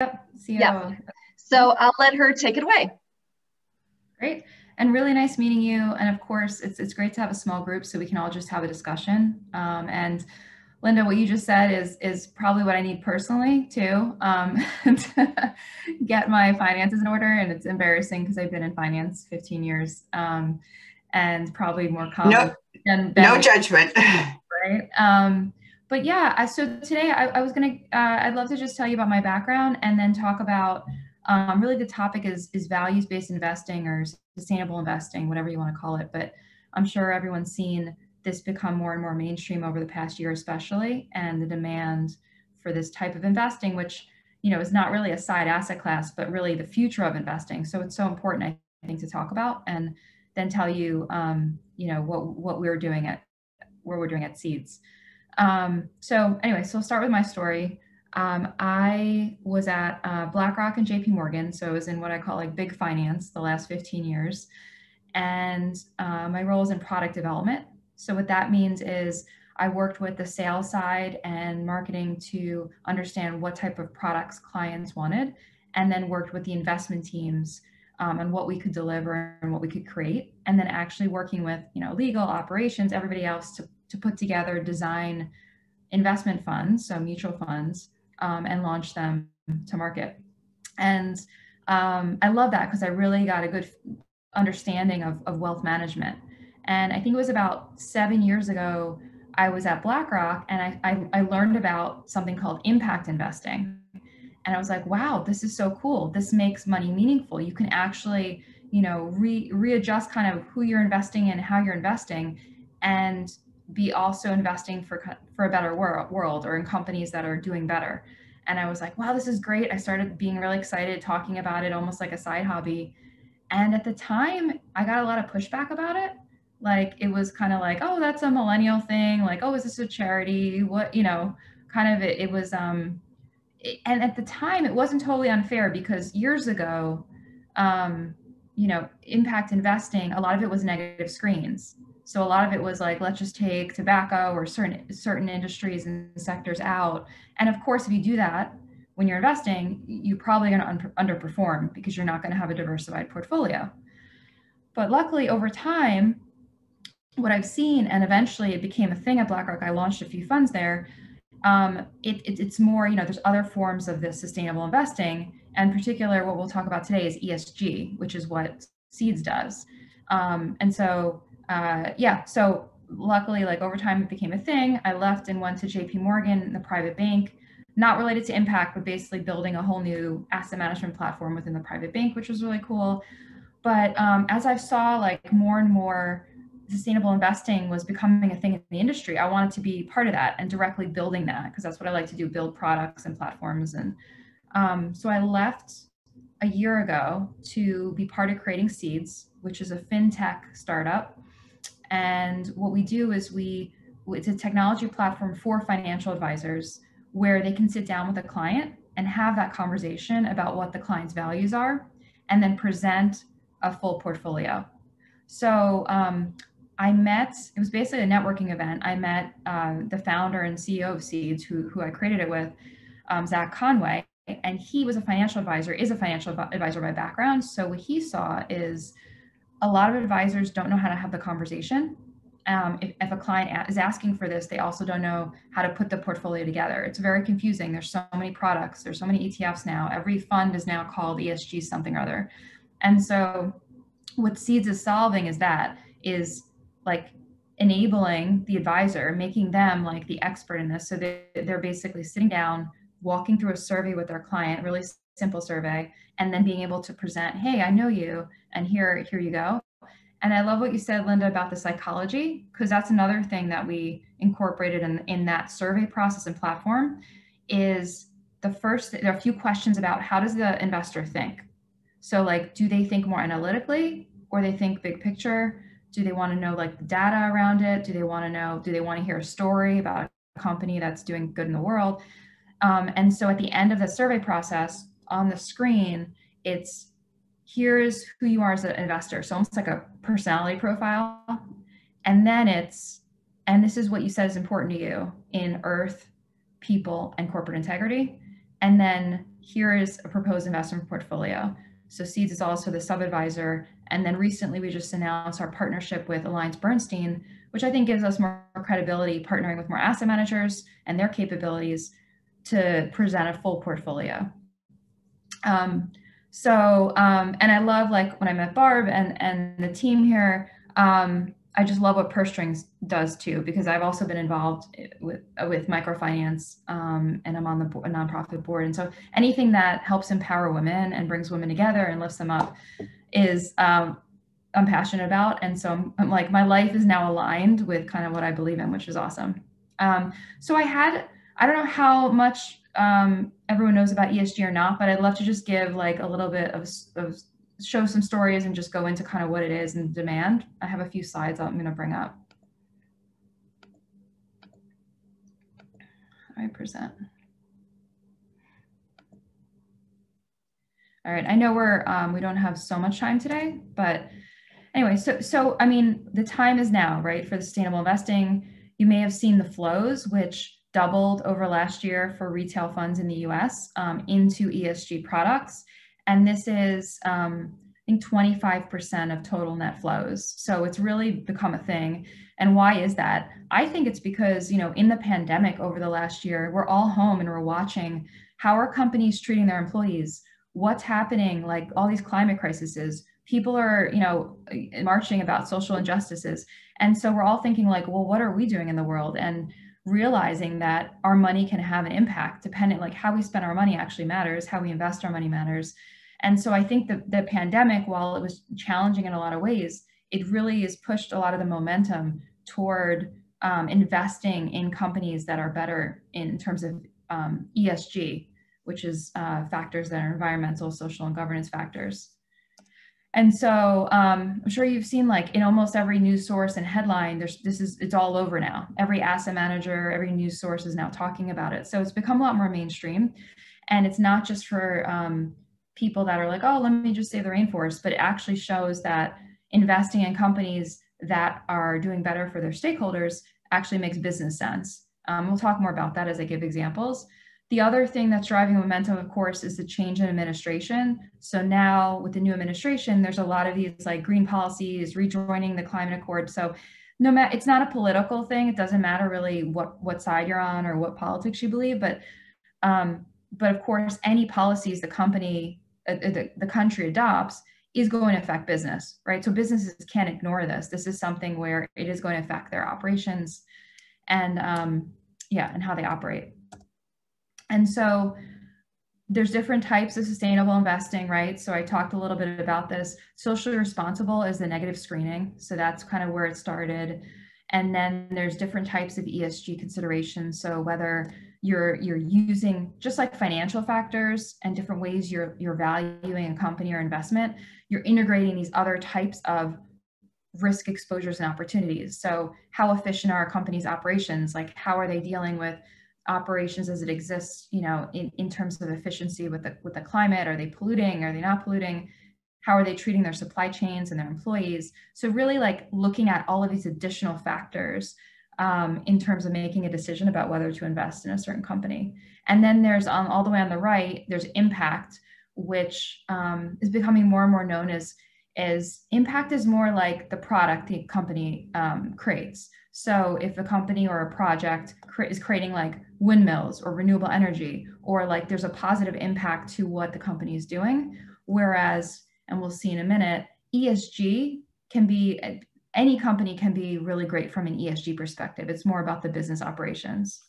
CEO. Yeah. So I'll let her take it away. Great. And really nice meeting you. And of course, it's, it's great to have a small group so we can all just have a discussion. Um, and Linda, what you just said is is probably what I need personally too, um, to get my finances in order. And it's embarrassing because I've been in finance 15 years, um, and probably more common. No, than, than no judgment. Right. Um, but yeah, so today I, I was gonna, uh, I'd love to just tell you about my background and then talk about um, really the topic is is values based investing or sustainable investing, whatever you want to call it. But I'm sure everyone's seen this become more and more mainstream over the past year, especially, and the demand for this type of investing, which you know is not really a side asset class, but really the future of investing. So it's so important, I think, to talk about and then tell you, um, you know, what what we're doing at where we're doing at Seeds. Um, so anyway, so I'll start with my story. Um, I was at uh, BlackRock and JP Morgan, so I was in what I call like big finance the last 15 years. And uh, my role is in product development. So what that means is I worked with the sales side and marketing to understand what type of products clients wanted, and then worked with the investment teams um, on what we could deliver and what we could create, and then actually working with you know legal operations, everybody else to to put together design investment funds, so mutual funds, um, and launch them to market. And um, I love that because I really got a good understanding of, of wealth management. And I think it was about seven years ago, I was at BlackRock and I, I, I learned about something called impact investing. And I was like, wow, this is so cool. This makes money meaningful. You can actually, you know, re, readjust kind of who you're investing in, how you're investing, and be also investing for for a better world, world or in companies that are doing better. And I was like, wow, this is great. I started being really excited talking about it almost like a side hobby. And at the time, I got a lot of pushback about it. Like it was kind of like, oh, that's a millennial thing. Like, oh, is this a charity? What, you know, kind of it, it was um it, and at the time it wasn't totally unfair because years ago um you know, impact investing, a lot of it was negative screens so a lot of it was like, let's just take tobacco or certain certain industries and sectors out. And of course, if you do that when you're investing, you're probably going to un- underperform because you're not going to have a diversified portfolio. But luckily, over time, what I've seen, and eventually it became a thing at BlackRock. I launched a few funds there. Um, it, it, it's more, you know, there's other forms of this sustainable investing, and particular, what we'll talk about today is ESG, which is what Seeds does. Um, and so uh, yeah, so luckily, like over time, it became a thing. I left and went to JP Morgan, the private bank, not related to impact, but basically building a whole new asset management platform within the private bank, which was really cool. But um, as I saw like more and more sustainable investing was becoming a thing in the industry, I wanted to be part of that and directly building that because that's what I like to do: build products and platforms. And um, so I left a year ago to be part of creating Seeds, which is a fintech startup and what we do is we, it's a technology platform for financial advisors where they can sit down with a client and have that conversation about what the client's values are and then present a full portfolio. So um, I met, it was basically a networking event. I met uh, the founder and CEO of Seeds, who, who I created it with, um, Zach Conway, and he was a financial advisor, is a financial advisor by background. So what he saw is a lot of advisors don't know how to have the conversation. Um, if, if, a client is asking for this, they also don't know how to put the portfolio together. It's very confusing. There's so many products, there's so many ETFs now. Every fund is now called ESG something or other. And so what Seeds is solving is that is like enabling the advisor, making them like the expert in this. So they, they're basically sitting down, walking through a survey with their client, really simple survey, and then being able to present, hey, I know you, and here, here you go. And I love what you said, Linda, about the psychology, because that's another thing that we incorporated in, in that survey process and platform is the first, there are a few questions about how does the investor think? So like, do they think more analytically or they think big picture? Do they want to know like the data around it? Do they want to know, do they want to hear a story about a company that's doing good in the world? Um, and so at the end of the survey process on the screen, it's here's who you are as an investor. So almost like a personality profile. And then it's, and this is what you said is important to you in earth, people, and corporate integrity. And then here is a proposed investment portfolio. So Seeds is also the sub-advisor. And then recently we just announced our partnership with Alliance Bernstein, which I think gives us more credibility partnering with more asset managers and their capabilities to present a full portfolio. Um, so, um, and I love like when I met Barb and, and the team here, um, I just love what Purse Strings does too, because I've also been involved with with microfinance, um, and I'm on the a nonprofit board. And so anything that helps empower women and brings women together and lifts them up is um, I'm passionate about. And so I'm, I'm, like my life is now aligned with kind of what I believe in, which is awesome. Um, so I had I don't know how much um, everyone knows about ESG or not, but I'd love to just give like a little bit of, of show some stories and just go into kind of what it is and demand. I have a few slides I'm going to bring up. I present. All right, I know we're um, we don't have so much time today, but anyway, so so I mean the time is now, right, for the sustainable investing. You may have seen the flows, which doubled over last year for retail funds in the U.S. Um, into ESG products and this is um, I think 25% of total net flows. So it's really become a thing. And why is that? I think it's because, you know, in the pandemic over the last year, we're all home and we're watching how are companies treating their employees? What's happening? Like all these climate crises, people are, you know, marching about social injustices. And so we're all thinking like, well, what are we doing in the world? And realizing that our money can have an impact dependent like how we spend our money actually matters, how we invest our money matters. And so I think that the pandemic, while it was challenging in a lot of ways, it really has pushed a lot of the momentum toward um, investing in companies that are better in terms of um, ESG, which is uh, factors that are environmental, social, and governance factors. And so um, I'm sure you've seen like in almost every news source and headline, there's this is it's all over now. Every asset manager, every news source is now talking about it. So it's become a lot more mainstream, and it's not just for um, people that are like, oh, let me just save the rainforest, but it actually shows that investing in companies that are doing better for their stakeholders actually makes business sense. Um, we'll talk more about that as I give examples. The other thing that's driving momentum, of course, is the change in administration. So now with the new administration, there's a lot of these like green policies, rejoining the climate accord. So no matter, it's not a political thing. It doesn't matter really what what side you're on or what politics you believe, but um, but of course, any policies the company uh, the, the country adopts is going to affect business, right? So businesses can't ignore this. This is something where it is going to affect their operations and um, yeah, and how they operate. And so there's different types of sustainable investing, right? So I talked a little bit about this. Socially responsible is the negative screening. So that's kind of where it started. And then there's different types of ESG considerations. So whether you're you're using just like financial factors and different ways you're you're valuing a company or investment you're integrating these other types of risk exposures and opportunities so how efficient are a company's operations like how are they dealing with operations as it exists you know in, in terms of efficiency with the with the climate are they polluting are they not polluting how are they treating their supply chains and their employees so really like looking at all of these additional factors um, in terms of making a decision about whether to invest in a certain company. And then there's um, all the way on the right, there's impact, which um, is becoming more and more known as, as impact is more like the product the company um, creates. So if a company or a project cre- is creating like windmills or renewable energy, or like there's a positive impact to what the company is doing, whereas, and we'll see in a minute, ESG can be any company can be really great from an ESG perspective. It's more about the business operations.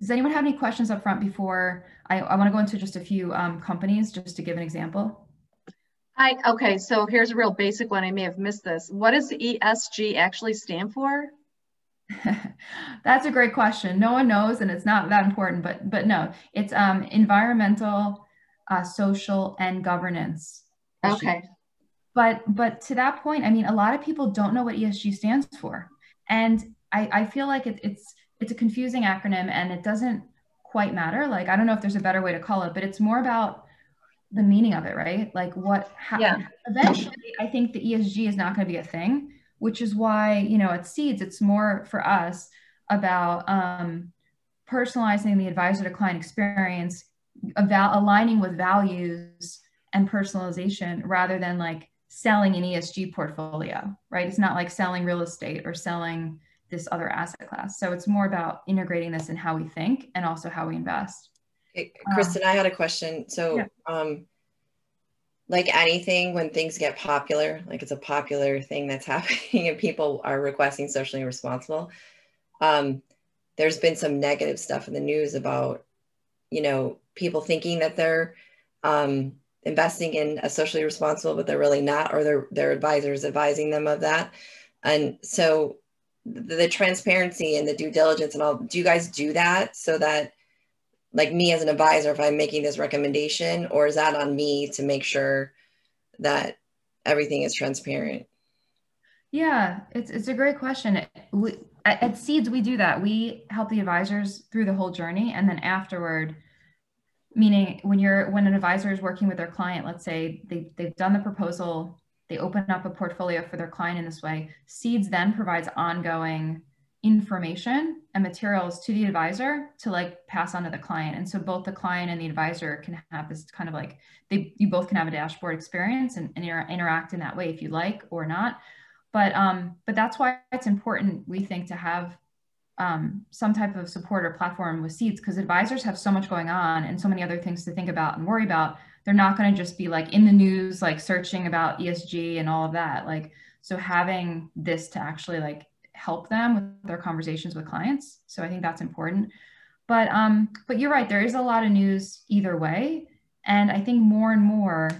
Does anyone have any questions up front before I, I want to go into just a few um, companies just to give an example? Hi, okay, so here's a real basic one. I may have missed this. What does ESG actually stand for? That's a great question. No one knows, and it's not that important, but but no, it's um, environmental, uh, social, and governance. Okay but but to that point i mean a lot of people don't know what esg stands for and i i feel like it, it's it's a confusing acronym and it doesn't quite matter like i don't know if there's a better way to call it but it's more about the meaning of it right like what how, yeah. eventually i think the esg is not going to be a thing which is why you know at seeds it's more for us about um personalizing the advisor to client experience, about aligning with values and personalization rather than like selling an ESG portfolio, right? It's not like selling real estate or selling this other asset class. So it's more about integrating this in how we think and also how we invest. Hey, Kristen, um, I had a question. So, yeah. um, like anything, when things get popular, like it's a popular thing that's happening and people are requesting socially responsible, um, there's been some negative stuff in the news about, you know, people thinking that they're um, investing in a socially responsible, but they're really not, or their their advisors advising them of that. And so, the, the transparency and the due diligence and all. Do you guys do that so that like me as an advisor if i'm making this recommendation or is that on me to make sure that everything is transparent? Yeah it's, it's a great question. We, at, at seeds we do that. We help the advisors through the whole journey and then afterward meaning when you're when an advisor is working with their client let's say they, they've done the proposal they open up a portfolio for their client in this way seeds then provides ongoing information and materials to the advisor to like pass on to the client. And so both the client and the advisor can have this kind of like they you both can have a dashboard experience and, and inter- interact in that way if you like or not. But um but that's why it's important we think to have um, some type of support or platform with seeds because advisors have so much going on and so many other things to think about and worry about. They're not going to just be like in the news like searching about esg and all of that. Like so having this to actually like help them with their conversations with clients. So I think that's important. But um, but you're right, there is a lot of news either way. And I think more and more,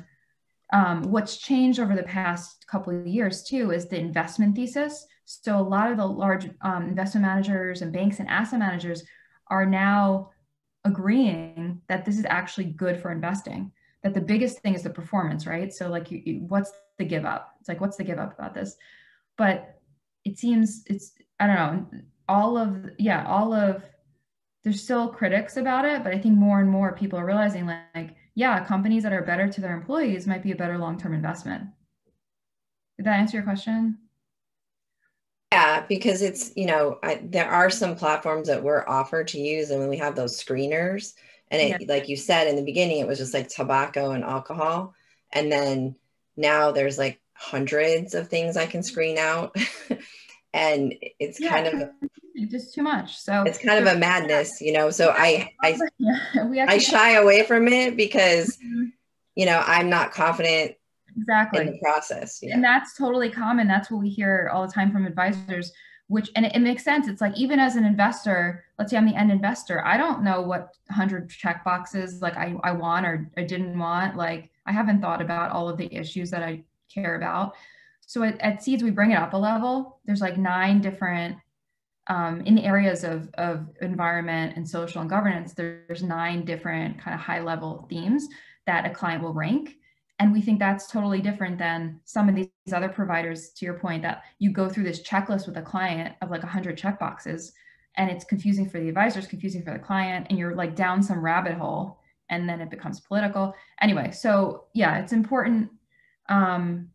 um, what's changed over the past couple of years too is the investment thesis. So a lot of the large um, investment managers and banks and asset managers are now agreeing that this is actually good for investing. That the biggest thing is the performance, right? So like, you, you, what's the give up? It's like, what's the give up about this? But it seems it's I don't know all of yeah all of there's still critics about it, but I think more and more people are realizing like, like yeah, companies that are better to their employees might be a better long-term investment. Did that answer your question? Yeah, because it's, you know, I, there are some platforms that we're offered to use and when we have those screeners and it, yeah. like you said in the beginning, it was just like tobacco and alcohol. And then now there's like hundreds of things I can screen out. and it's yeah, kind of just too much. So it's kind of a madness, you know. So I I I shy away from it because mm-hmm. you know I'm not confident exactly in the process. Yeah. And that's totally common. That's what we hear all the time from advisors. Which and it, it makes sense. It's like even as an investor, let's say I'm the end investor, I don't know what hundred check boxes like I, I want or I didn't want. Like I haven't thought about all of the issues that I care about. So at, at Seeds, we bring it up a level. There's like nine different, um, in areas of, of environment and social and governance, there's nine different kind of high level themes that a client will rank. And we think that's totally different than some of these other providers, to your point, that you go through this checklist with a client of like 100 check boxes and it's confusing for the advisors, confusing for the client, and you're like down some rabbit hole and then it becomes political. Anyway, so yeah, it's important um,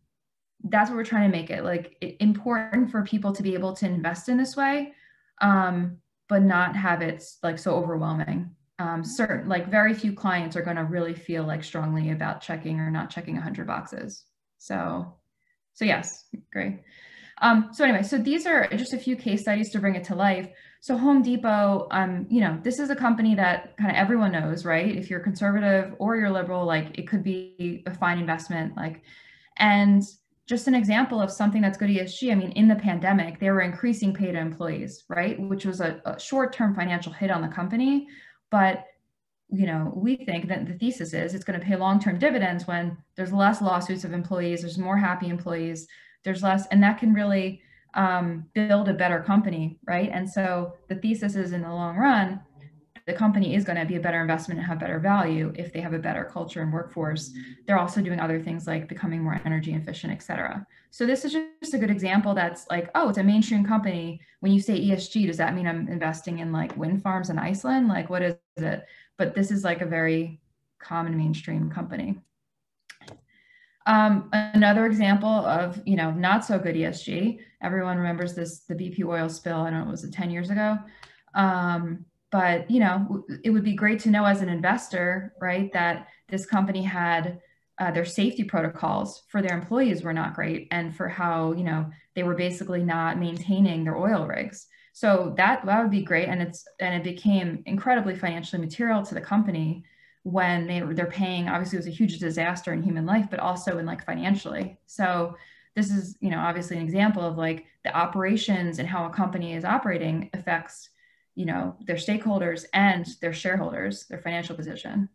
that's what we're trying to make it like it, important for people to be able to invest in this way um, but not have it like so overwhelming. Um, certain like very few clients are going to really feel like strongly about checking or not checking 100 boxes. So so yes great. Um, so anyway so these are just a few case studies to bring it to life so home depot um, you know this is a company that kind of everyone knows right if you're conservative or you're liberal like it could be a fine investment like and just an example of something that's good ESG. I mean, in the pandemic, they were increasing pay to employees, right? Which was a, a short-term financial hit on the company. But you know, we think that the thesis is it's going to pay long-term dividends when there's less lawsuits of employees, there's more happy employees, there's less, and that can really um, build a better company, right? And so the thesis is in the long run, the company is going to be a better investment and have better value if they have a better culture and workforce. They're also doing other things like becoming more energy efficient, et cetera. So this is just a good example that's like, oh, it's a mainstream company. When you say ESG, does that mean I'm investing in like wind farms in Iceland? Like, what is it? But this is like a very common mainstream company. Um, another example of, you know, not so good ESG. Everyone remembers this, the BP oil spill. I don't know, was it 10 years ago? Um, but you know, it would be great to know as an investor, right, that this company had uh, their safety protocols for their employees were not great, and for how you know they were basically not maintaining their oil rigs. So that that would be great, and it's and it became incredibly financially material to the company when they they're paying. Obviously, it was a huge disaster in human life, but also in like financially. So this is you know obviously an example of like the operations and how a company is operating affects you know their stakeholders and their shareholders their financial position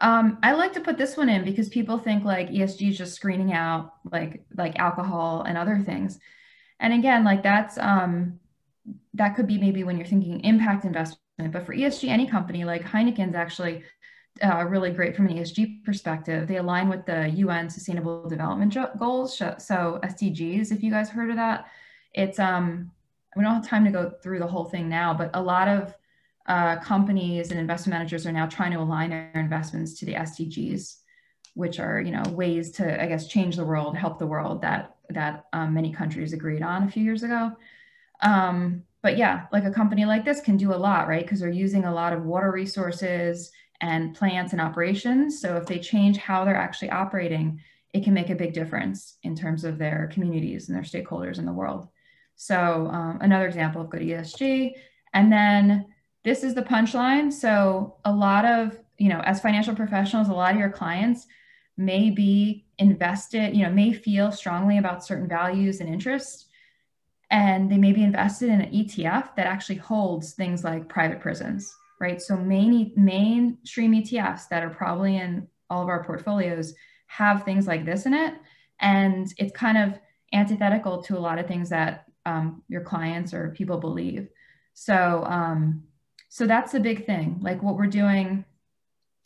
um, I like to put this one in because people think like ESG is just screening out like like alcohol and other things. And again, like that's um, that could be maybe when you're thinking impact investment, but for ESG, any company like Heineken's actually uh, really great from an ESG perspective. They align with the UN Sustainable Development Goals, so SDGs. If you guys heard of that, it's um, we don't have time to go through the whole thing now, but a lot of uh, companies and investment managers are now trying to align their investments to the SDGs, which are you know ways to I guess change the world, help the world that that um, many countries agreed on a few years ago. Um, but yeah, like a company like this can do a lot, right? Because they're using a lot of water resources and plants and operations. So if they change how they're actually operating, it can make a big difference in terms of their communities and their stakeholders in the world. So um, another example of good ESG. And then this is the punchline. So a lot of, you know, as financial professionals, a lot of your clients may be invested, you know, may feel strongly about certain values and interests. And they may be invested in an ETF that actually holds things like private prisons, right? So main mainstream ETFs that are probably in all of our portfolios have things like this in it. And it's kind of antithetical to a lot of things that um, your clients or people believe. So um, so that's the big thing. Like what we're doing,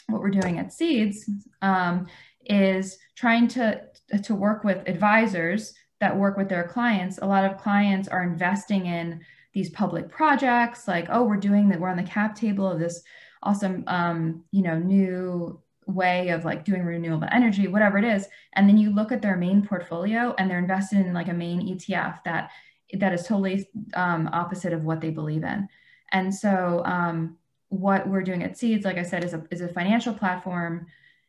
what we're doing at Seeds um, is trying to to work with advisors that work with their clients. A lot of clients are investing in these public projects, like oh, we're doing that. We're on the cap table of this awesome, um, you know, new way of like doing renewable energy, whatever it is. And then you look at their main portfolio and they're invested in like a main ETF that that is totally um, opposite of what they believe in. And so um, what we're doing at Seeds, like I said, is a, is a financial platform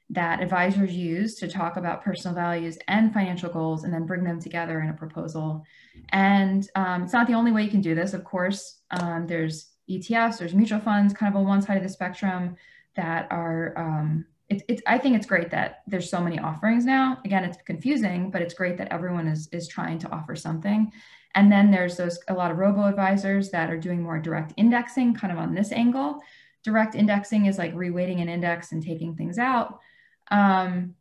that advisors use to talk about personal values and financial goals and then bring them together in a proposal. And um, it's not the only way you can do this, of course. Um, there's ETFs, there's mutual funds, kind of on one side of the spectrum that are, um, it, it's, I think it's great that there's so many offerings now. Again, it's confusing, but it's great that everyone is, is trying to offer something. And then there's those a lot of robo advisors that are doing more direct indexing kind of on this angle. Direct indexing is like reweighting an index and taking things out. Um,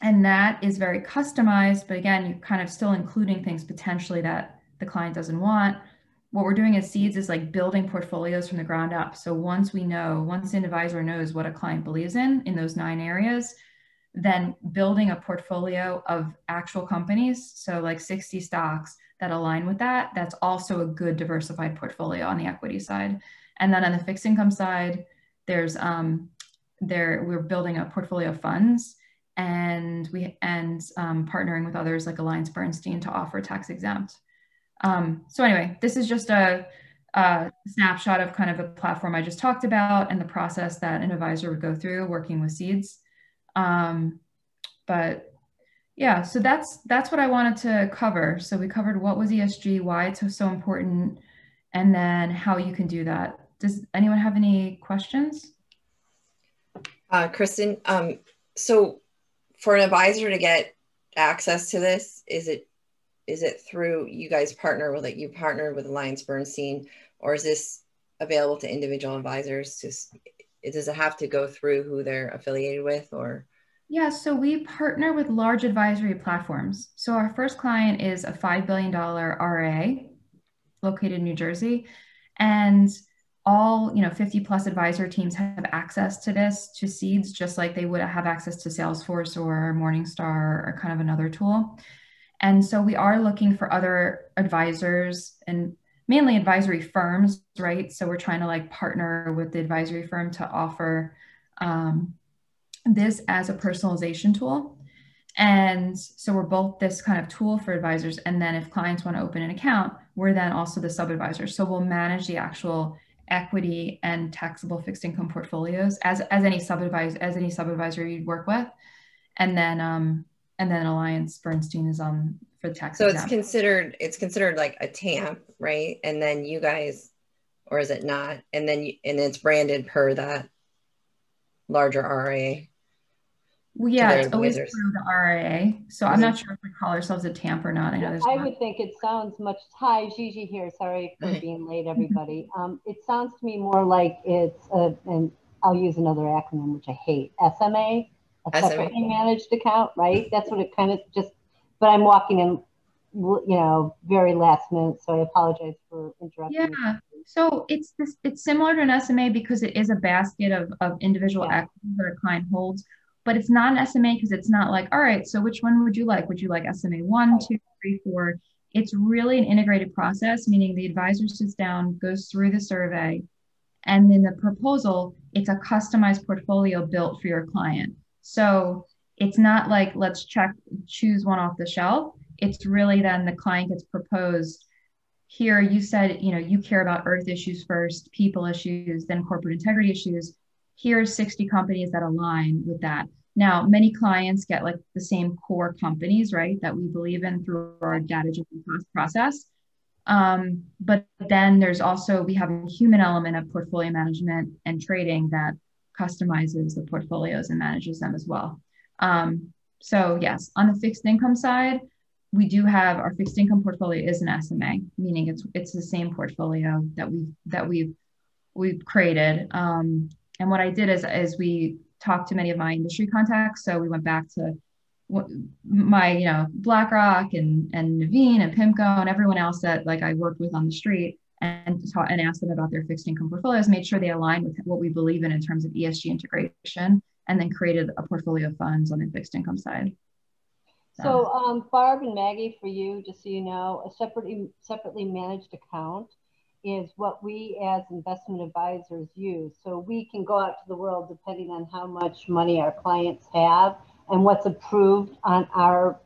and that is very customized, but again, you're kind of still including things potentially that the client doesn't want. What we're doing as seeds is like building portfolios from the ground up. So once we know, once an advisor knows what a client believes in, in those nine areas, then building a portfolio of actual companies. So like 60 stocks that align with that, that's also a good diversified portfolio on the equity side. And then on the fixed income side, there's um, there we're building a portfolio of funds and we and um, partnering with others like Alliance Bernstein to offer tax exempt. Um, so anyway, this is just a, a, snapshot of kind of the platform I just talked about and the process that an advisor would go through working with seeds. Um, but yeah, so that's that's what I wanted to cover. So we covered what was ESG, why it's so important, and then how you can do that. Does anyone have any questions? Uh, Kristen, um, so for an advisor to get access to this, is it is it through you guys partner with it? You partner with Alliance Bernstein, or is this available to individual advisors? Just does it have to go through who they're affiliated with, or? Yeah, so we partner with large advisory platforms. So our first client is a $5 billion RA located in New Jersey. And all, you know, 50 plus advisor teams have access to this, to seeds, just like they would have access to Salesforce or Morningstar or kind of another tool. And so we are looking for other advisors and mainly advisory firms, right? So we're trying to like partner with the advisory firm to offer um, this as a personalization tool. And so we're both this kind of tool for advisors. And then if clients want to open an account, we're then also the sub advisor. So we'll manage the actual equity and taxable fixed income portfolios as as any sub advisor as any sub advisor you'd work with, and then um and then Alliance Bernstein is on for the tax. So exam. it's considered it's considered like a TAMP, right? And then you guys, or is it not? And then you, and it's branded per that larger RIA. Well, yeah, it's always through the RIA. So mm-hmm. I'm not sure if we call ourselves a TAMP or not. I know there's. I would think it sounds much. Hi, Gigi here. Sorry for being late, everybody. Um, it sounds to me more like it's a, and I'll use another acronym which I hate. SMA, a separately managed account, right? That's what it kind of just. But I'm walking in, you know, very last minute, so I apologize for interrupting. Yeah. So it's this. It's similar to an SMA because it is a basket of of individual yeah. equities that a client holds but it's not an SMA because it's not like, all right, so which one would you like? Would you like SMA one, two, three, four? It's really an integrated process, meaning the advisor sits down, goes through the survey, and then the proposal, it's a customized portfolio built for your client. So it's not like let's check, choose one off the shelf. It's really then the client gets proposed here you said you know you care about earth issues first people issues then corporate integrity issues here's 60 companies that align with that now, many clients get like the same core companies, right, that we believe in through our data driven process. Um, but then there's also, we have a human element of portfolio management and trading that customizes the portfolios and manages them as well. Um, so, yes, on the fixed income side, we do have our fixed income portfolio is an SMA, meaning it's it's the same portfolio that we that we've we've created. Um, and what I did is is we talked to many of my industry contacts. So we went back to my, you know, BlackRock and and Nuveen and PIMCO and everyone else that like I worked with on the street and taught and asked them about their fixed income portfolios, made sure they aligned with what we believe in in terms of ESG integration, and then created a portfolio of funds on the fixed income side. So, so um, Barb and Maggie, for you, just so you know, a separately separately managed account is what we as investment advisors use. So we can go out to the world depending on how much money our clients have and what's approved on our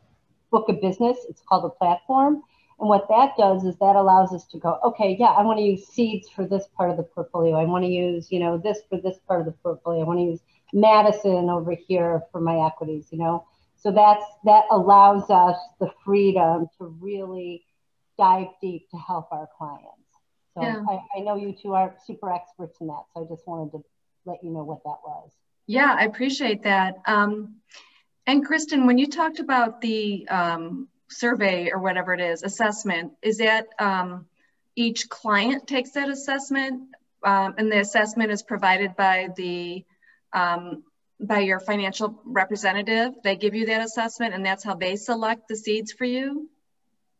book of business. It's called a platform. And what that does is that allows us to go, okay, yeah, I want to use seeds for this part of the portfolio. I want to use, you know, this for this part of the portfolio. I want to use Madison over here for my equities, you know. So that's that allows us the freedom to really dive deep to help our clients. So yeah. I, I know you two are super experts in that. So I just wanted to let you know what that was. Yeah, I appreciate that. Um, and Kristen, when you talked about the um, survey or whatever it is, assessment, is that um, each client takes that assessment um, and the assessment is provided by the um, by your financial representative? They give you that assessment and that's how they select the seeds for you?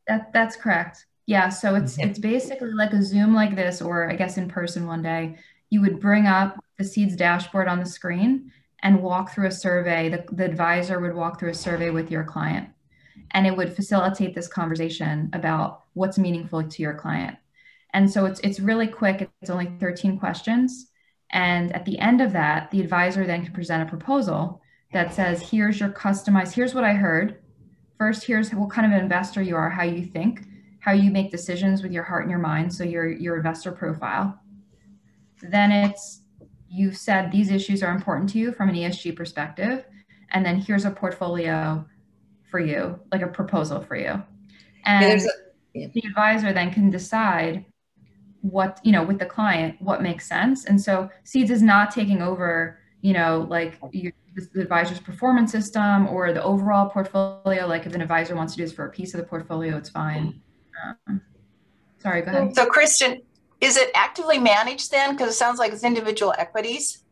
That, that's correct. Yeah, so it's mm-hmm. it's basically like a Zoom like this, or I guess in person one day. You would bring up the Seeds dashboard on the screen and walk through a survey. The, the advisor would walk through a survey with your client, and it would facilitate this conversation about what's meaningful to your client. And so it's it's really quick. It's only 13 questions, and at the end of that, the advisor then can present a proposal that says, "Here's your customized. Here's what I heard. First, here's what kind of investor you are, how you think." How you make decisions with your heart and your mind, so your your investor profile. Then it's you've said these issues are important to you from an ESG perspective, and then here's a portfolio for you, like a proposal for you. And yeah, a, yeah. the advisor then can decide what, you know, with the client, what makes sense. And so Seeds is not taking over, you know, like your, the advisor's performance system or the overall portfolio. Like if an advisor wants to do this for a piece of the portfolio, it's fine. Um, sorry, go ahead. So, Kristen, is it actively managed then? Because it sounds like it's individual equities.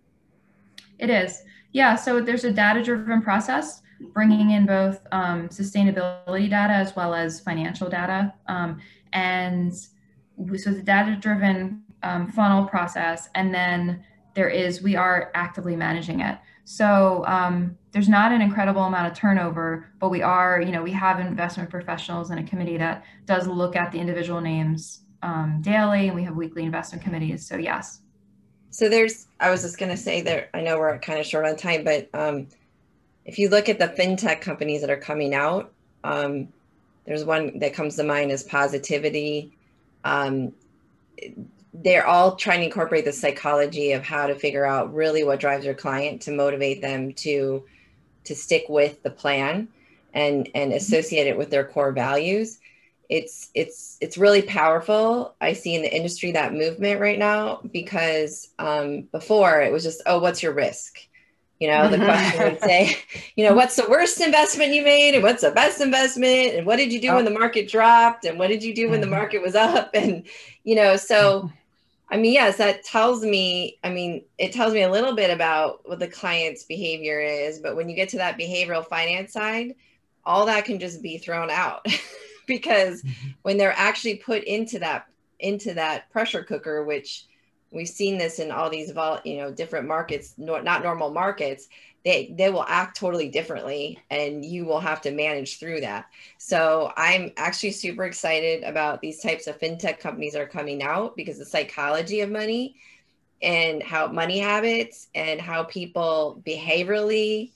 It is. Yeah. So there's a data driven process bringing in both um, sustainability data as well as financial data. Um, and so the data driven um, funnel process. And then there is, we are actively managing it. So um, there's not an incredible amount of turnover, but we are, you know, we have investment professionals and a committee that does look at the individual names um, daily, and we have weekly investment committees. So yes. So there's, I was just going to say that I know we're kind of short on time, but um, if you look at the fintech companies that are coming out, um, there's one that comes to mind is Positivity. um, they're all trying to incorporate the psychology of how to figure out really what drives your client to motivate them to to stick with the plan and and associate it with their core values. It's it's it's really powerful. I see in the industry that movement right now because um, before it was just oh what's your risk? You know the question would say you know what's the worst investment you made and what's the best investment and what did you do oh. when the market dropped and what did you do when the mm-hmm. market was up and you know so i mean yes that tells me i mean it tells me a little bit about what the client's behavior is but when you get to that behavioral finance side all that can just be thrown out because mm-hmm. when they're actually put into that into that pressure cooker which we've seen this in all these vol you know different markets not normal markets they they will act totally differently and you will have to manage through that. So i'm actually super excited about these types of fintech companies are coming out because the psychology of money and how money habits and how people behaviorally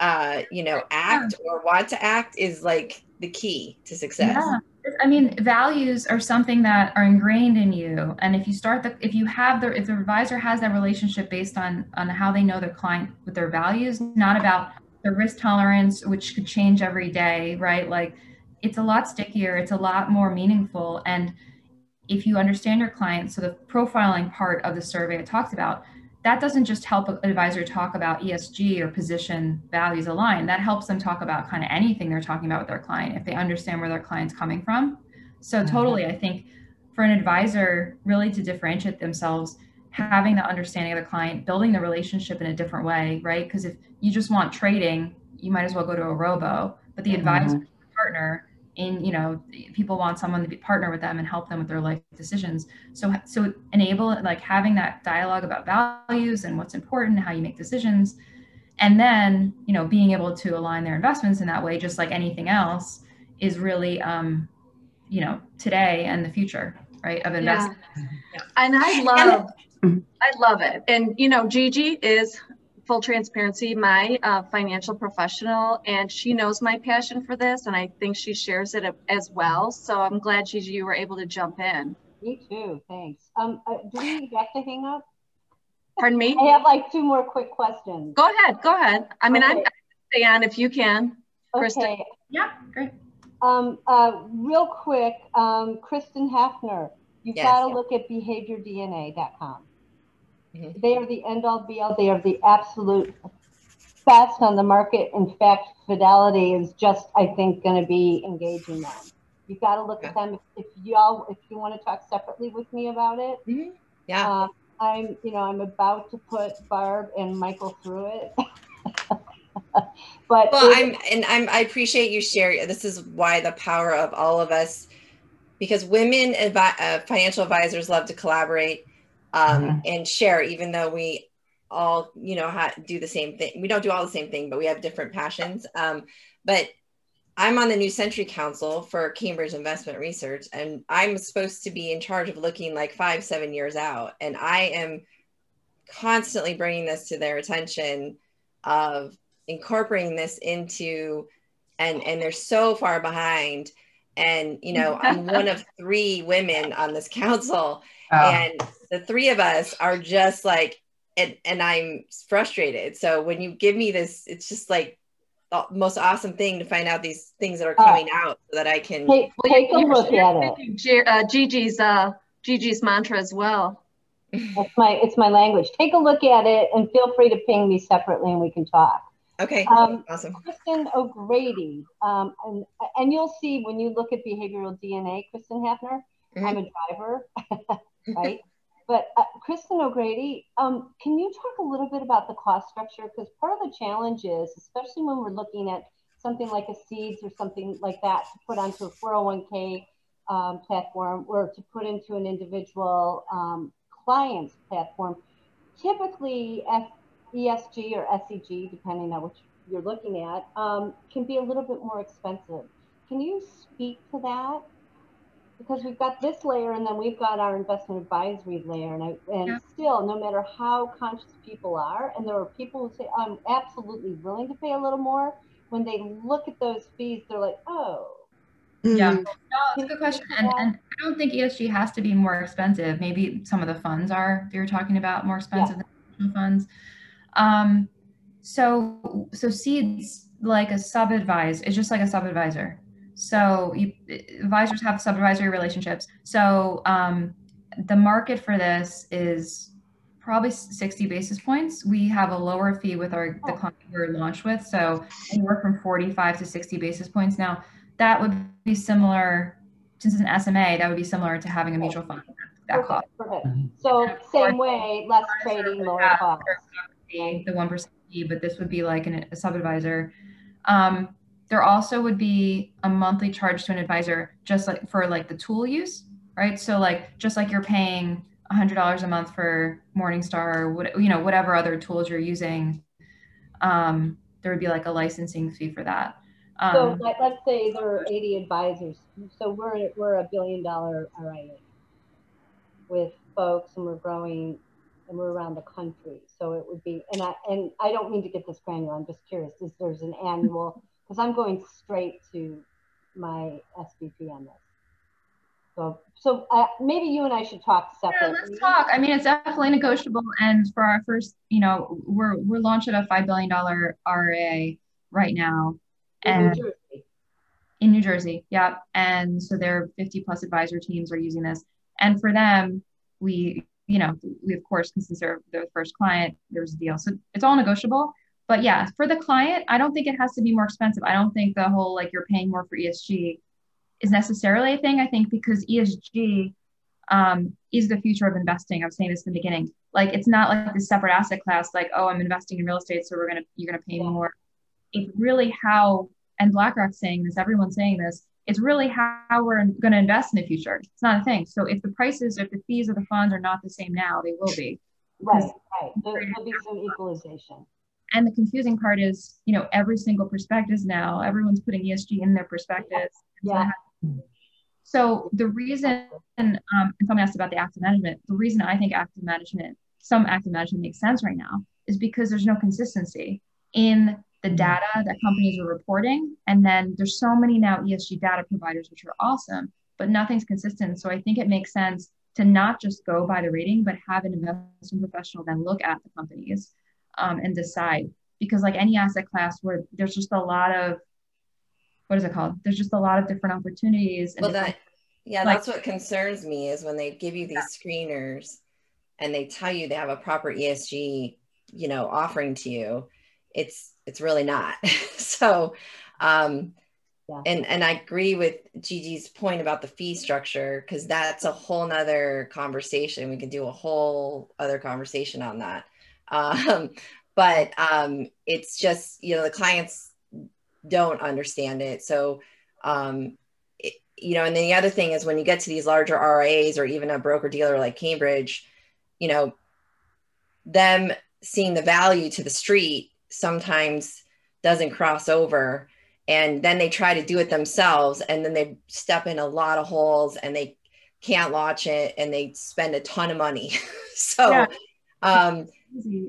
uh you know act or want to act is like the key to success. Yeah. I mean, values are something that are ingrained in you. And if you start the, if you have the, if the advisor has that relationship based on, on how they know their client with their values, not about the risk tolerance, which could change every day, right? Like it's a lot stickier, it's a lot more meaningful. And if you understand your client, so the profiling part of the survey it talks about, that doesn't just help an advisor talk about ESG or position values align. That helps them talk about kind of anything they're talking about with their client if they understand where their client's coming from. So mm-hmm. totally, I think for an advisor really to differentiate themselves, having the understanding of the client, building the relationship in a different way, right? Because if you just want trading, you might as well go to a robo. But the mm-hmm. advisor partner in you know people want someone to be partner with them and help them with their life decisions so so enable like having that dialogue about values and what's important how you make decisions and then you know being able to align their investments in that way just like anything else is really um you know today and the future right of investment yeah. yeah. and i love i love it and you know gigi is full transparency, my uh, financial professional, and she knows my passion for this, and I think she shares it as well. So I'm glad, Gigi, you were able to jump in. Me too. Thanks. Um, uh, do we get to hang up? Pardon me? I have like two more quick questions. Go ahead. Go ahead. I mean, okay. I'm stay on if you can. Kristen. Okay. Yeah, great. Um, uh, real quick, um, Kristen Hafner, you've yes, got to yeah. look at behaviordna.com. Mm-hmm. They are the end all be all. They are the absolute best on the market. In fact, Fidelity is just, I think, going to be engaging them. You've got to look at them. If, y'all, if you want to talk separately with me about it, mm-hmm. yeah. Uh, I'm, you know, I'm about to put Barb and Michael through it. but well, I'm and I'm I appreciate you sharing. This is why the power of all of us, because women advi- uh, financial advisors love to collaborate um, mm-hmm. and share, even though we all, you know, ha- do the same thing. We don't do all the same thing, but we have different passions. Um, but I'm on the New Century Council for Cambridge Investment Research, and I'm supposed to be in charge of looking like five, seven years out. And I am constantly bringing this to their attention of incorporating this into, and and they're so far behind. And you know, I'm one of three women on this council, oh. and the three of us are just like and and I'm frustrated. So when you give me this, it's just like the most awesome thing to find out these things that are coming uh, out so that I can take, take a look at it. Uh, Gigi's uh, Gigi's mantra as well. It's my it's my language. Take a look at it and feel free to ping me separately and we can talk. Okay, um, awesome. Kristen O'Grady, um, and and you'll see when you look at behavioral DNA, Kristen Hafner. Mm-hmm. I'm a driver, right? But uh, Kristen O'Grady, um, can you talk a little bit about the cost structure? Because part of the challenge is, especially when we're looking at something like a seeds or something like that to put onto a 401k um, platform or to put into an individual um, client's platform, typically ESG or SEG, depending on which you're looking at, um, can be a little bit more expensive. Can you speak to that? Because we've got this layer and then we've got our investment advisory layer and, I, and yeah. still no matter how conscious people are and there are people who say i'm absolutely willing to pay a little more when they look at those fees they're like oh Yeah, no, it's a good question. And, and I don't think ESG has to be more expensive. Maybe some of the funds are, you're talking about more expensive yeah. than funds. Um, so, so seeds like a sub advisor it's just like a sub advisor. So you, advisors have sub advisory relationships. So um, the market for this is probably 60 basis points. We have a lower fee with our the oh. client we're launched with. So anywhere from 45 to 60 basis points. Now that would be similar, since it's an SMA, that would be similar to having a mutual fund. That okay, cost. Perfect. So same way, less trading, lower cost. The one percent fee, but this would be like an, a sub advisor. Um, there also would be a monthly charge to an advisor, just like for like the tool use, right? So like just like you're paying $100 a month for Morningstar or what, you know, whatever other tools you're using, um, there would be like a licensing fee for that. Um, so let, us say there are 80 advisors. So we're, we're a billion dollar RIA with folks and we're growing and we're around the country. So it would be, and I, and I don't mean to get this granular. I'm just curious. Is there's an annual, because I'm going straight to my SVP on this. So, so uh, maybe you and I should talk separately. Yeah, let's talk. I mean, it's definitely negotiable. And for our first, you know, we're we're launching a five billion dollar RA right now, in and New Jersey. in New Jersey, yeah. And so their fifty plus advisor teams are using this, and for them, we, you know, we of course, since they're the first client, there's a deal. So it's all negotiable. But yeah, for the client, I don't think it has to be more expensive. I don't think the whole like you're paying more for ESG is necessarily a thing. I think because ESG um, is the future of investing. I was saying this in the beginning. Like it's not like this separate asset class. Like oh, I'm investing in real estate, so we're gonna you're gonna pay more. It's really how and BlackRock's saying this. Everyone's saying this. It's really how we're going to invest in the future. It's not a thing. So if the prices, if the fees of the funds are not the same now, they will be. Right, right. There'll be some equalization. And the confusing part is, you know, every single prospectus now, everyone's putting ESG in their prospectus. Yeah. So the reason, um, and someone asked about the active management, the reason I think active management, some active management makes sense right now is because there's no consistency in the mm-hmm. data that companies are reporting. And then there's so many now ESG data providers, which are awesome, but nothing's consistent. So I think it makes sense to not just go by the rating, but have an investment professional then look at the companies um, and decide. Because like any asset class where there's just a lot of what is it called? There's just a lot of different opportunities. well, that yeah, like, that's what concerns me is when they give you these yeah. screeners and they tell you they have a proper ESG, you know, offering to you. It's it's really not. so, um, yeah. and and I agree with Gigi's point about the fee structure because that's a whole nother conversation. We can do a whole other conversation on that. Um, but um, it's just you know the clients don't understand it. So, um, it, you know, and then the other thing is when you get to these larger RIAs or even a broker dealer like Cambridge, you know, them seeing the value to the street sometimes doesn't cross over. And then they try to do it themselves and then they step in a lot of holes and they can't launch it and they spend a ton of money. so, yeah. Um,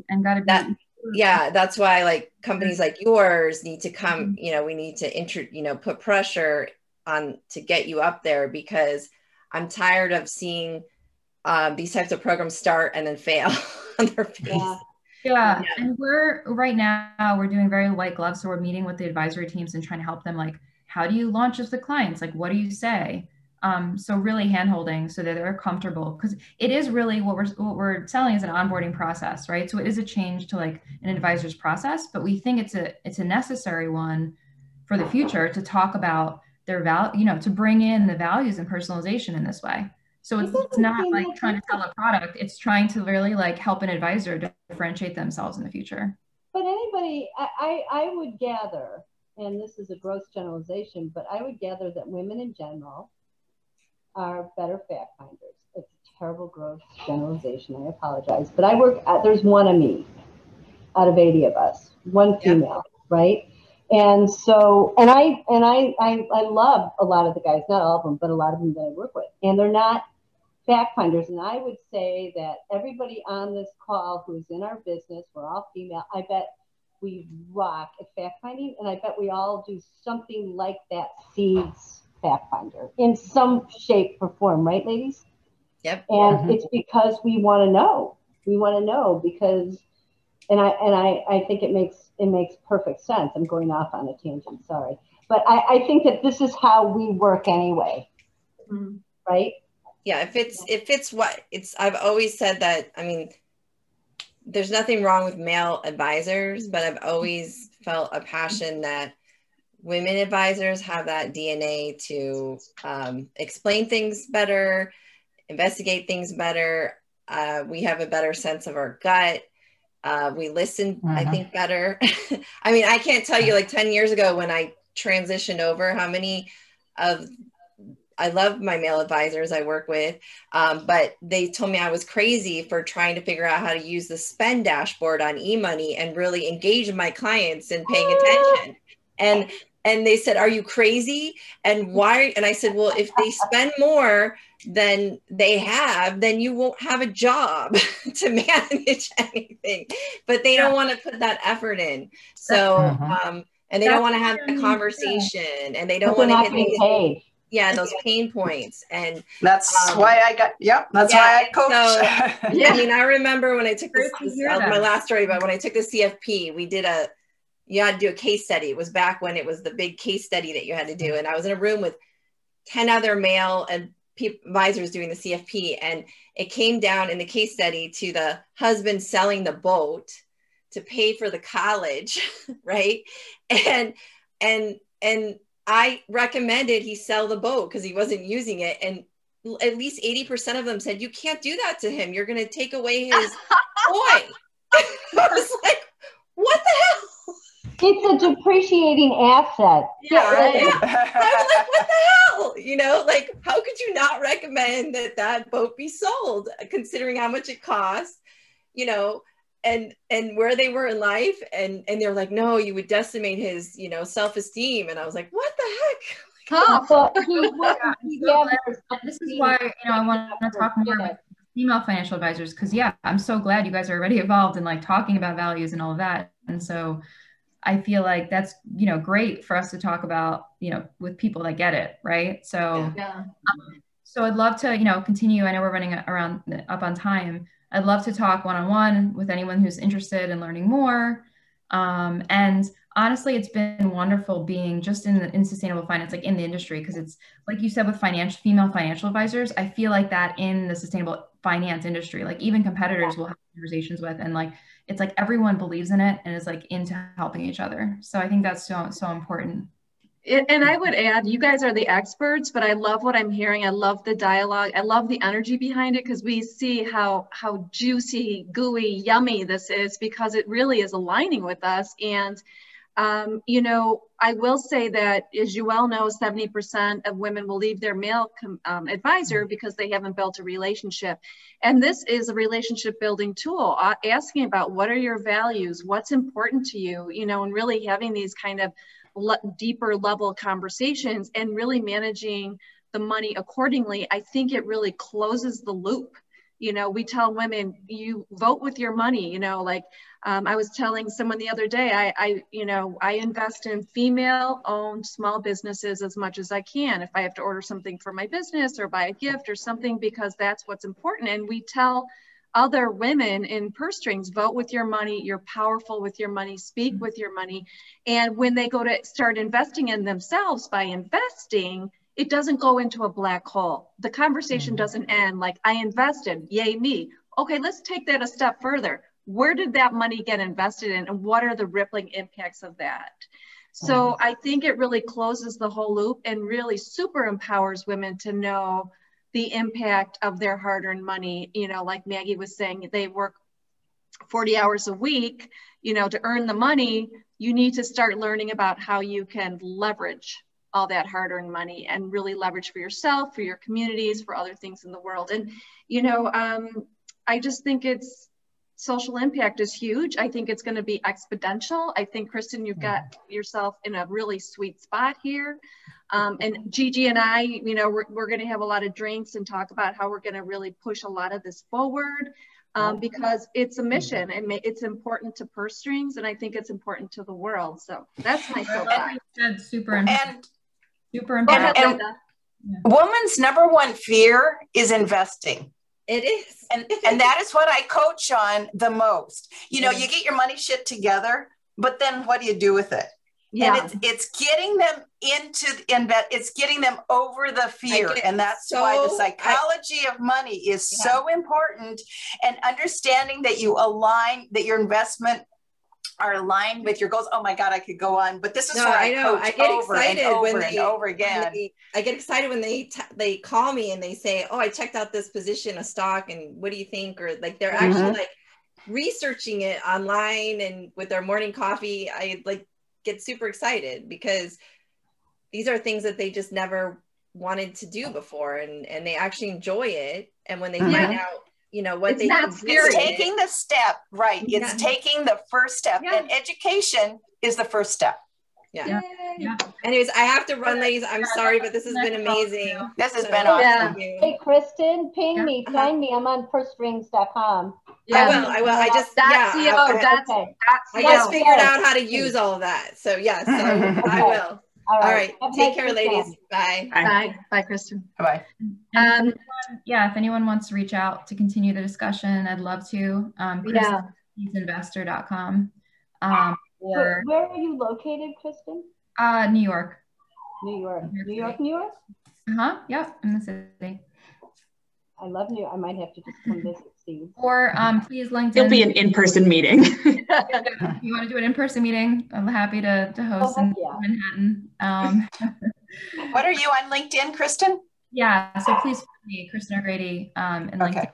and got to be that, yeah that's why like companies like yours need to come mm-hmm. you know we need to inter you know put pressure on to get you up there because i'm tired of seeing um, these types of programs start and then fail on their face yeah. Yeah. yeah. and we're right now we're doing very white gloves so we're meeting with the advisory teams and trying to help them like how do you launch with the clients like what do you say um, so really handholding so that they're comfortable because it is really what we're what we're selling is an onboarding process, right? So it is a change to like an advisor's process, but we think it's a it's a necessary one for the future to talk about their value, you know, to bring in the values and personalization in this way. So it's, it's not like trying to sell a product; it's trying to really like help an advisor differentiate themselves in the future. But anybody, I I, I would gather, and this is a gross generalization, but I would gather that women in general are better fact finders. It's a terrible, gross generalization. I apologize. But I work, at, there's one of me out of 80 of us, one female, right? And so, and I, and I, I, I love a lot of the guys, not all of them, but a lot of them that I work with. And they're not fact finders. And I would say that everybody on this call who's in our business, we're all female. I bet we rock at fact finding. And I bet we all do something like that seeds fact finder in some shape or form, right, ladies? Yep. And mm-hmm. it's because we want to know. We want to know because, and I and I I think it makes it makes perfect sense. I'm going off on a tangent. Sorry, but I I think that this is how we work anyway, mm-hmm. right? Yeah. If it's if it's what it's, I've always said that. I mean, there's nothing wrong with male advisors, but I've always felt a passion that women advisors have that DNA to um, explain things better, investigate things better. Uh, we have a better sense of our gut. Uh, we listen, mm-hmm. I think, better. I mean, I can't tell you like 10 years ago when I transitioned over how many of I love my male advisors I work with, um, but they told me I was crazy for trying to figure out how to use the spend dashboard on eMoney and really engage my clients in paying attention. And and they said, "Are you crazy? And why?" And I said, "Well, if they spend more than they have, then you won't have a job to manage anything." But they don't want to put that effort in. So. Mm-hmm. Um, and they That's don't want to have the conversation and they don't want to get paid yeah those pain points and that's um, why i got yep that's yeah, why i coach so, yeah. i mean i remember when i took this, this my last story but when i took the cfp we did a you had to do a case study it was back when it was the big case study that you had to do and i was in a room with 10 other male advisors doing the cfp and it came down in the case study to the husband selling the boat to pay for the college right and and and I recommended he sell the boat because he wasn't using it. And at least 80% of them said, You can't do that to him. You're going to take away his boy. I was like, What the hell? It's a depreciating asset. Yeah, right. Yeah. I was like, What the hell? You know, like, how could you not recommend that that boat be sold, considering how much it costs? You know, and and where they were in life and and they're like no you would decimate his you know self-esteem and i was like what the heck Huh. this is why you know I want to talk more with female financial advisors because yeah, I'm so glad you guys are already involved in like talking about values and all of that. And so I feel like that's you know great for us to talk about you know with people that get it right. So yeah. Um, so I'd love to you know continue. I know we're running around up on time. I'd love to talk one on one with anyone who's interested in learning more. Um, and honestly, it's been wonderful being just in the, in sustainable finance, like in the industry, because it's like you said with financial female financial advisors. I feel like that in the sustainable finance industry, like even competitors will have conversations with, and like it's like everyone believes in it and is like into helping each other. So I think that's so so important and I would add, you guys are the experts, but I love what I'm hearing. I love the dialogue. I love the energy behind it because we see how how juicy, gooey, yummy this is because it really is aligning with us. And um, you know, I will say that, as you well know, 70% of women will leave their male um, advisor because they haven't built a relationship. And this is a relationship building tool, uh, asking about what are your values, what's important to you, you know, and really having these kind of le- deeper level conversations and really managing the money accordingly, I think it really closes the loop. You know, we tell women, you vote with your money. You know, like um, I was telling someone the other day, I, I, you know, I invest in female owned small businesses as much as I can. If I have to order something for my business or buy a gift or something, because that's what's important. And we tell other women in purse strings vote with your money you're powerful with your money speak mm-hmm. with your money and when they go to start investing in themselves by investing it doesn't go into a black hole. The conversation mm-hmm. doesn't end like i invested yay me. Okay let's take that a step further. Where did that money get invested in and what are the rippling impacts of that? So mm-hmm. i think it really closes the whole loop and really super empowers women to know the impact of their hard-earned money. You know like maggie was saying they work 40 hours a week you know to earn the money you need to start learning about how you can leverage all that hard-earned money and really leverage for yourself for your communities for other things in the world. And you know um, i just think it's social impact is huge. I think it's going to be exponential. I think kristen you've got yourself in a really sweet spot here. Um, and Gigi and I, you know, we're, we're going to have a lot of drinks and talk about how we're going to really push a lot of this forward um, because it's a mission and it's important to purse strings and I think it's important to the world. So that's my soapbox. Super And Super important. And, and woman's number one fear is investing. It is. and and that is what I coach on the most. You know, you get your money shit together, but then what do you do with it? Yeah. And it's it's getting them into invest it's getting them over the fear. And that's so, why the psychology I, of money is yeah. so important and understanding that you align that your investment are aligned with your goals. Oh my God, I could go on, but this is no, I, I know. I get excited when they over again. They, I get excited when they t- they call me and they say, "Oh, I checked out this position, a stock, and what do you think?" Or like they're mm-hmm. actually like researching it online and with their morning coffee. I like get super excited because these are things that they just never wanted to do before, and and they actually enjoy it. And when they mm-hmm. find out you know what it's they not scary. It's taking the step right yeah. it's taking the first step yeah. and education is the first step yeah. yeah. Anyways, I have to run, ladies. I'm sorry, but this has been amazing. This has so, been awesome. Yeah. Hey, Kristen, ping me, uh-huh. find me. I'm on pursestrings.com. Yeah, I will. I will. I just that's yeah. I, that's, okay. that's I just figured out how to use all of that. So yes, so okay. I will. All right. All right. Take care, ladies. Bye. Bye. Bye. Bye, Kristen. Bye. Um, yeah, if anyone wants to reach out to continue the discussion, I'd love to. Um, yeah. investor.com. Um, or, where are you located, Kristen? Uh, New York. New York. New York, New York? Uh-huh. Yep, in the city. I love New. I might have to just come visit Steve. Or um, please LinkedIn. It'll be an in-person meeting. you want to do an in-person meeting, I'm happy to, to host oh, in yeah. Manhattan. Um, what are you on LinkedIn, Kristen? Yeah, so please find me, Kristen O'Grady, um, and okay. LinkedIn,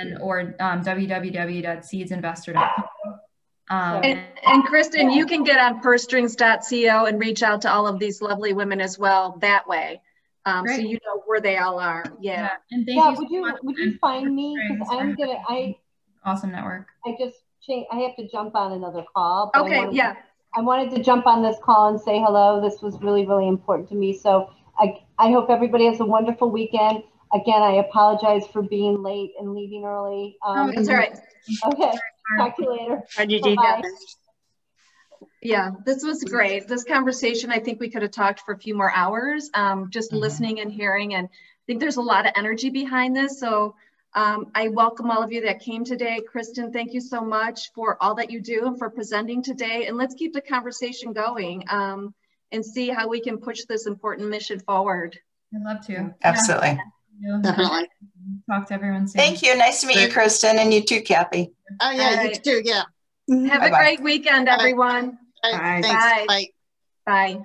and or um, www.seedsinvestor.com. Um, and, and Kristen, you can get on pursestrings.co and reach out to all of these lovely women as well that way. Um, so you know where they all are. Yeah. yeah. And thank yeah, you. Would so you would you find me? Because I'm gonna I awesome network. I just change I have to jump on another call. Okay, I yeah. I wanted to jump on this call and say hello. This was really, really important to me. So I I hope everybody has a wonderful weekend. Again, I apologize for being late and leaving early. Um, that's all right. Okay. Talk to you later. How'd you do that? Yeah, this was great. This conversation, I think we could have talked for a few more hours, um, just mm -hmm. listening and hearing. And I think there's a lot of energy behind this. So um, I welcome all of you that came today. Kristen, thank you so much for all that you do and for presenting today. And let's keep the conversation going um, and see how we can push this important mission forward. I'd love to. Absolutely. Yeah. Definitely. Talk to everyone soon. Thank you. Nice to meet you, Kristen, and you too, Kathy. Oh, yeah, right. you too. Yeah. Mm-hmm. Have Bye -bye. a great weekend, everyone. Bye. Bye. Bye. Bye.